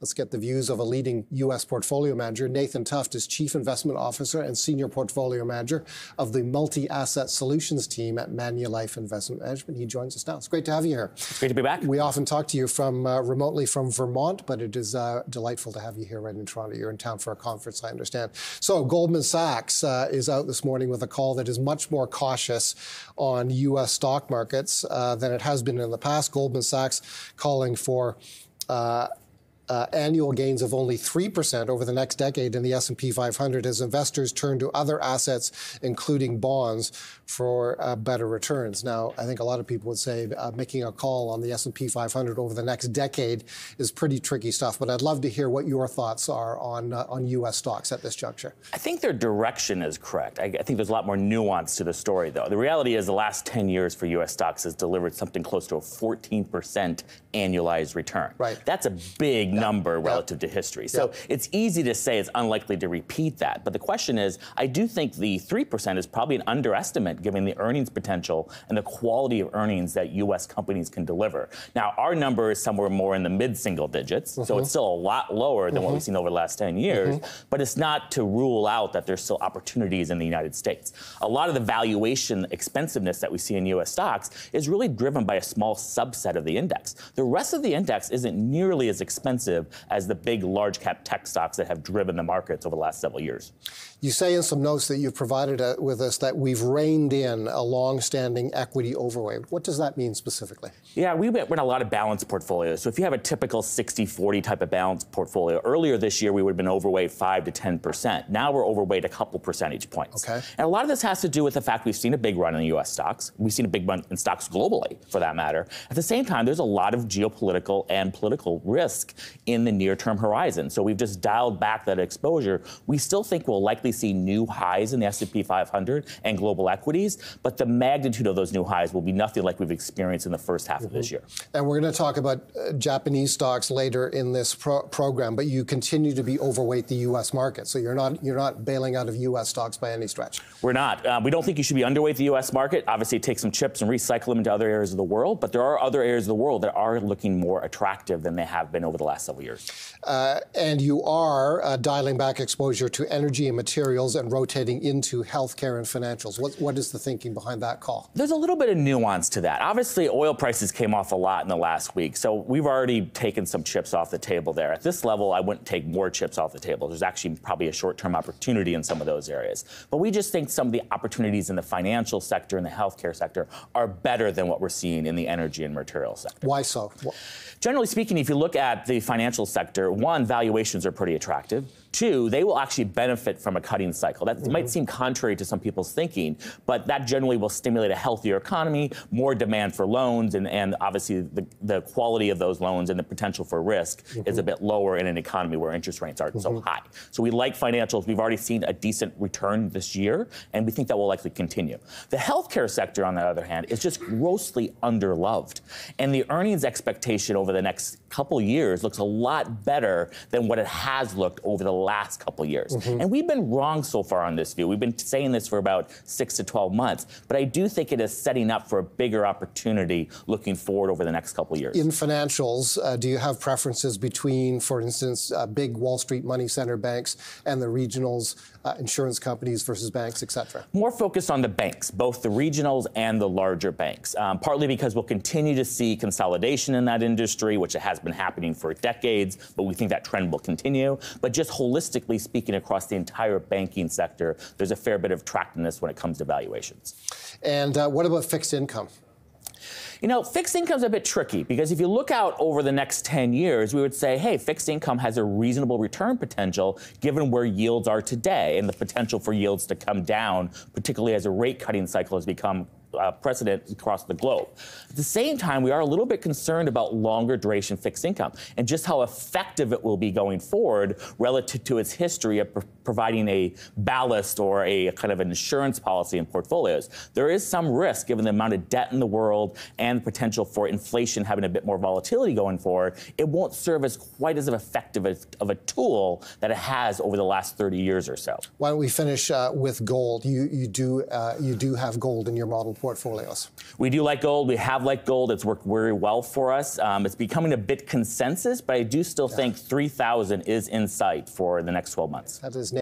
Let's get the views of a leading U.S. portfolio manager. Nathan Thooft is Chief Investment Officer and Senior Portfolio Manager of the Multi Asset Solutions team at Manulife Investment Management. He joins us now. It's great to have you here. It's great to be back. We often talk to you from uh, remotely from Vermont, but it is uh, delightful to have you here right in Toronto. You're in town for a conference, I understand. So, Goldman Sachs uh, is out this morning with a call that is much more cautious on U.S. stock markets uh, than it has been in the past. Goldman Sachs calling for uh, uh, annual gains of only 3% over the next decade in the S&P 500 as investors turn to other assets, including bonds, for uh, better returns. Now, I think a lot of people would say uh, making a call on the S&P 500 over the next decade is pretty tricky stuff. But I'd love to hear what your thoughts are on uh, on U.S. stocks at this juncture. I think their direction is correct. I, I think there's a lot more nuance to the story, though. The reality is the last 10 years for U.S. stocks has delivered something close to a 14% annualized return. Right. That's a big yeah. number relative to history. So yeah. it's easy to say it's unlikely to repeat that. But the question is, I do think the 3% is probably an underestimate given the earnings potential and the quality of earnings that U.S. companies can deliver. Now, our number is somewhere more in the mid single digits, mm-hmm. so it's still a lot lower than mm-hmm. what we've seen over the last 10 years, mm-hmm. but it's not to rule out that there's still opportunities in the United States. A lot of the valuation expensiveness that we see in U.S. stocks is really driven by a small subset of the index. The rest of the index isn't nearly as expensive as the big large cap tech stocks that have driven the markets over the last several years. You say in some notes that you've provided uh, with us that we've reined in a long-standing equity overweight. What does that mean specifically? Yeah, we run a lot of balanced portfolios. So if you have a typical 60-40 type of balanced portfolio, earlier this year we would have been overweight 5 to 10%. Now we're overweight a couple percentage points. Okay. And a lot of this has to do with the fact we've seen a big run in the U.S. stocks. We've seen a big run in stocks globally, for that matter. At the same time, there's a lot of geopolitical and political risk in the near-term horizon. So we've just dialed back that exposure. We still think we'll likely see new highs in the S&P 500 and global equities, but the magnitude of those new highs will be nothing like we've experienced in the first half mm-hmm. of this mm-hmm. year. And we're going to talk about uh, Japanese stocks later in this pro- program, but you continue to be overweight the U.S. market, so you're not you're not bailing out of U.S. stocks by any stretch. We're not. Uh, we don't think you should be underweight the U.S. market. Obviously, take some chips and recycle them into other areas of the world, but there are other areas of the world that are looking more attractive than they have been over the last several years. Uh, and you are uh, dialing back exposure to energy and materials and rotating into healthcare and financials. What, what is the thinking behind that call? There's a little bit of nuance to that. Obviously, oil prices came off a lot in the last week, so we've already taken some chips off the table there. At this level, I wouldn't take more chips off the table. There's actually probably a short term opportunity in some of those areas. But we just think some of the opportunities in the financial sector and the healthcare sector are better than what we're seeing in the energy and material sector. Why so? Generally speaking, if you look at the financial sector, one, valuations are pretty attractive. Two, they will actually benefit from a cutting cycle. That mm-hmm. might seem contrary to some people's thinking, but that generally will stimulate a healthier economy, more demand for loans, and, and obviously the, the quality of those loans and the potential for risk mm-hmm. is a bit lower in an economy where interest rates aren't mm-hmm. so high. So we like financials. We've already seen a decent return this year, and we think that will likely continue. The healthcare sector, on the other hand, is just grossly underloved. And the earnings expectation over the next couple years looks a lot better than what it has looked over the last couple years. Mm-hmm. And we've been wrong so far on this view. We've been saying this for about six to 12 months, but I do think it is setting up for a bigger opportunity looking forward over the next couple of years. In financials, uh, do you have preferences between, for instance, uh, big Wall Street money center banks and the regionals, uh, insurance companies versus banks, et cetera? More focused on the banks, both the regionals and the larger banks, um, partly because we'll continue to see consolidation in that industry, which has been happening for decades, but we think that trend will continue. But just holistically speaking, across the entire banking sector, there's a fair bit of attractiveness when it comes to valuations. And uh, what about fixed income? You know, fixed income is a bit tricky because if you look out over the next 10 years, we would say, hey, fixed income has a reasonable return potential given where yields are today and the potential for yields to come down, particularly as a rate cutting cycle has become uh, precedent across the globe. At the same time, we are a little bit concerned about longer duration fixed income and just how effective it will be going forward relative to its history of pr- providing a ballast or a kind of an insurance policy in portfolios. There is some risk given the amount of debt in the world and the potential for inflation having a bit more volatility going forward. It won't serve as quite as effective of a tool that it has over the last 30 years or so. Why don't we finish uh, with gold? You, you, do, uh, you do have gold in your model portfolios? We do like gold. We have liked gold. It's worked very well for us. Um, it's becoming a bit consensus, but I do still think 3,000 is in sight for the next 12 months. That is